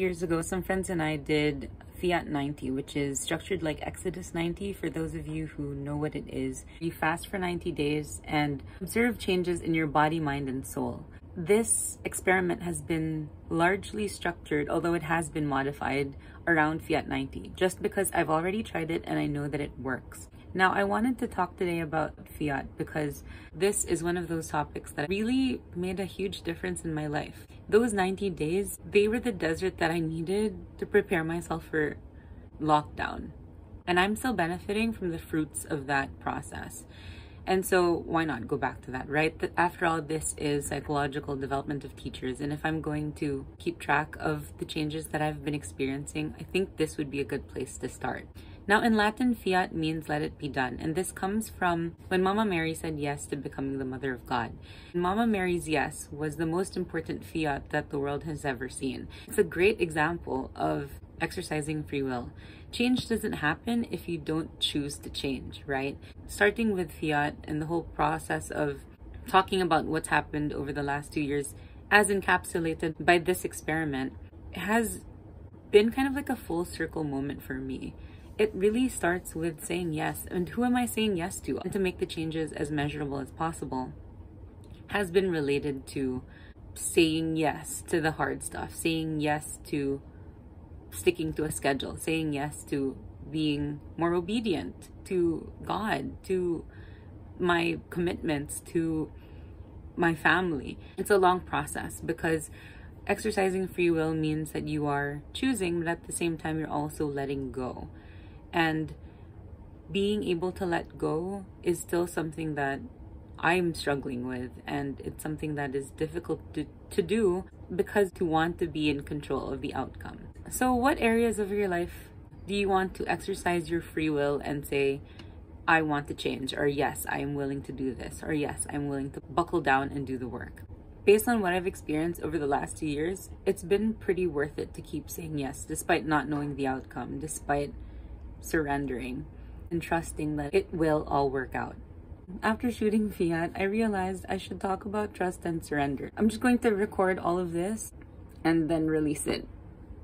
years ago, some friends and I did Fiat 90, which is structured like Exodus 90. For those of you who know what it is, you fast for 90 days and observe changes in your body, mind, and soul. This experiment has been largely structured, although it has been modified around Fiat 90, just because I've already tried it and I know that it works. Now, I wanted to talk today about fiat because this is one of those topics that really made a huge difference in my life. Those 90 days, they were the desert that I needed to prepare myself for lockdown. And I'm still benefiting from the fruits of that process. And so why not go back to that, right? After all, this is psychological development of teachers. And if I'm going to keep track of the changes that I've been experiencing, I think this would be a good place to start. Now, in Latin, fiat means let it be done. And this comes from when Mama Mary said yes to becoming the Mother of God. Mama Mary's yes was the most important fiat that the world has ever seen. It's a great example of exercising free will. Change doesn't happen if you don't choose to change, right? Starting with fiat and the whole process of talking about what's happened over the last two years as encapsulated by this experiment has been kind of like a full circle moment for me it really starts with saying yes. And who am I saying yes to? And to make the changes as measurable as possible has been related to saying yes to the hard stuff, saying yes to sticking to a schedule, saying yes to being more obedient to God, to my commitments, to my family. It's a long process because exercising free will means that you are choosing, but at the same time, you're also letting go. And being able to let go is still something that I'm struggling with, and it's something that is difficult to, to do because to want to be in control of the outcome. So, what areas of your life do you want to exercise your free will and say, I want to change, or yes, I am willing to do this, or yes, I'm willing to buckle down and do the work? Based on what I've experienced over the last two years, it's been pretty worth it to keep saying yes, despite not knowing the outcome, despite surrendering and trusting that it will all work out. After shooting Fiat, I realized I should talk about trust and surrender. I'm just going to record all of this and then release it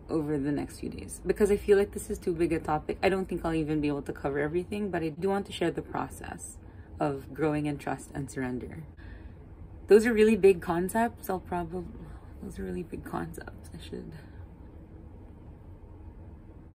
over the next few days because I feel like this is too big a topic. I don't think I'll even be able to cover everything, but I do want to share the process of growing in trust and surrender. Those are really big concepts. I'll probably, those are really big concepts. I should